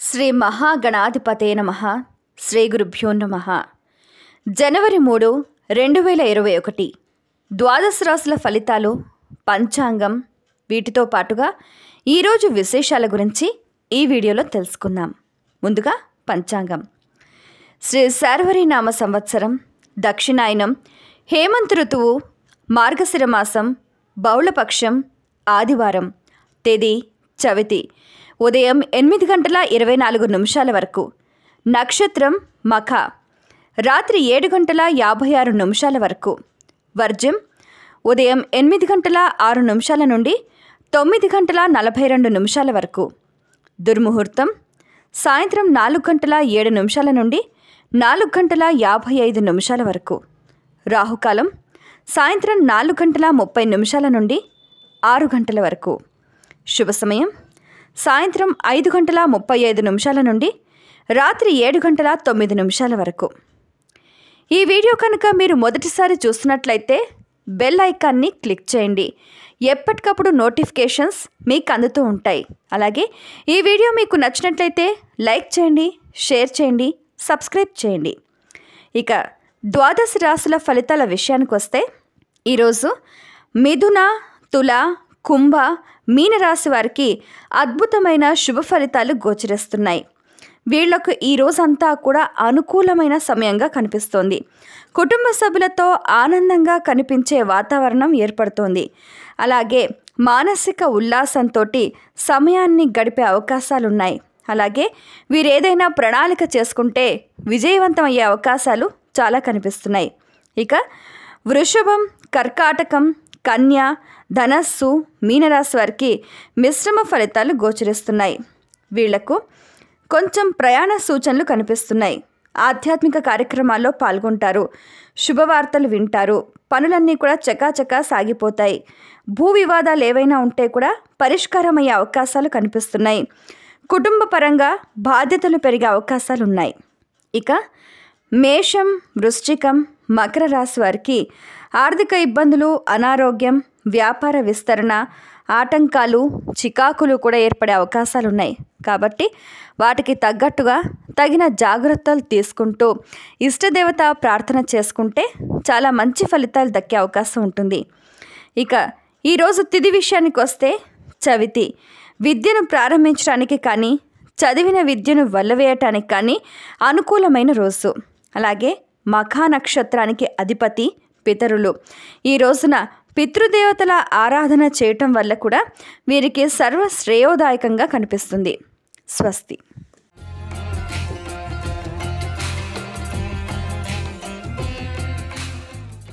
శ్రీ మహాగణాధిపతే నమ. శ్రీ గురుభ్యో నమ. జనవరి మూడు రెండు వేల ఇరవై ఒకటి. ద్వాదశ రాశుల ఫలితాలు పంచాంగం వీటితో పాటుగా ఈరోజు విశేషాల గురించి ఈ వీడియోలో తెలుసుకుందాం. ముందుగా పంచాంగం. శ్రీ శార్వరి నామ సంవత్సరం దక్షిణాయనం హేమంత్ ఋతువు మార్గశిర మాసం బౌళపక్షం ఆదివారం. తేదీ చవితి. ఉదయం ఎనిమిది గంటల ఇరవై నాలుగు నిమిషాల వరకు. నక్షత్రం మఖ. రాత్రి ఏడు గంటల యాభై ఆరు నిమిషాల వరకు. వర్జం. ఉదయం ఎనిమిది గంటల ఆరు నిమిషాల నుండి తొమ్మిది గంటల నలభై రెండు నిమిషాల వరకు. దుర్ముహూర్తం. సాయంత్రం నాలుగు గంటల ఏడు నిమిషాల నుండి నాలుగు గంటల యాభై ఐదు నిమిషాల వరకు. రాహుకాలం. సాయంత్రం నాలుగు గంటల ముప్పై నిమిషాల నుండి ఆరు గంటల వరకు. శుభ సమయం. సాయంత్రం ఐదు గంటల ముప్పై ఐదు నిమిషాల నుండి రాత్రి ఏడు గంటల తొమ్మిది నిమిషాల వరకు. ఈ వీడియో కనుక మీరు మొదటిసారి చూస్తున్నట్లయితే బెల్ ఐకాన్ని క్లిక్ చేయండి. ఎప్పటికప్పుడు నోటిఫికేషన్స్ మీకు అందుతూ ఉంటాయి. అలాగే ఈ వీడియో మీకు నచ్చినట్లయితే లైక్ చేయండి షేర్ చేయండి సబ్స్క్రైబ్ చేయండి. ఇక ద్వాదశ రాశుల ఫలితాల విషయానికి వస్తే ఈరోజు మిథున తుల కుంభ మీనరాశి వారికి అద్భుతమైన శుభ ఫలితాలు గోచరిస్తున్నాయి. వీళ్ళకు ఈ రోజంతా కూడా అనుకూలమైన సమయంగా కనిపిస్తోంది. కుటుంబ సభ్యులతో ఆనందంగా కనిపించే వాతావరణం ఏర్పడుతోంది. అలాగే మానసిక ఉల్లాసంతో సమయాన్ని గడిపే అవకాశాలున్నాయి. అలాగే వీరేదైనా ప్రణాళిక చేసుకుంటే విజయవంతమయ్యే అవకాశాలు చాలా కనిపిస్తున్నాయి. ఇక వృషభం కర్కాటకం కన్య ధనస్సు మీనరాశి వారికి మిశ్రమ ఫలితాలు గోచరిస్తున్నాయి. వీళ్ళకు కొంచెం ప్రయాణ సూచనలు కనిపిస్తున్నాయి. ఆధ్యాత్మిక కార్యక్రమాల్లో పాల్గొంటారు. శుభవార్తలు వింటారు. పనులన్నీ కూడా చకాచకా సాగిపోతాయి. భూ వివాదాలు ఏవైనా ఉంటే కూడా పరిష్కారమయ్యే అవకాశాలు కనిపిస్తున్నాయి. కుటుంబ పరంగా బాధ్యతలు పెరిగే అవకాశాలు ఉన్నాయి ఇక మేషం వృశ్చికం మకర రాశి వారికి ఆర్థిక ఇబ్బందులు అనారోగ్యం వ్యాపార విస్తరణ ఆటంకాలు చికాకులు కూడా ఏర్పడే అవకాశాలు ఉన్నాయి కాబట్టి వాటికి తగ్గట్టుగా తగిన జాగ్రత్తలు తీసుకుంటూ ఇష్టదేవత ప్రార్థన చేసుకుంటే చాలా మంచి ఫలితాలు దక్కే అవకాశం ఉంటుంది. ఇక ఈరోజు తిది విషయానికి వస్తే చవితి. విద్యను ప్రారంభించడానికి కానీ చదివిన విద్యను వల్లవేయటానికి కానీ అనుకూలమైన రోజు. అలాగే మఖా నక్షత్రానికి అధిపతి పితరులు. ఈ రోజున పితృదేవతల ఆరాధన చేయటం వల్ల కూడా వీరికి సర్వ శ్రేయోదాయకంగా కనిపిస్తుంది. స్వస్తి.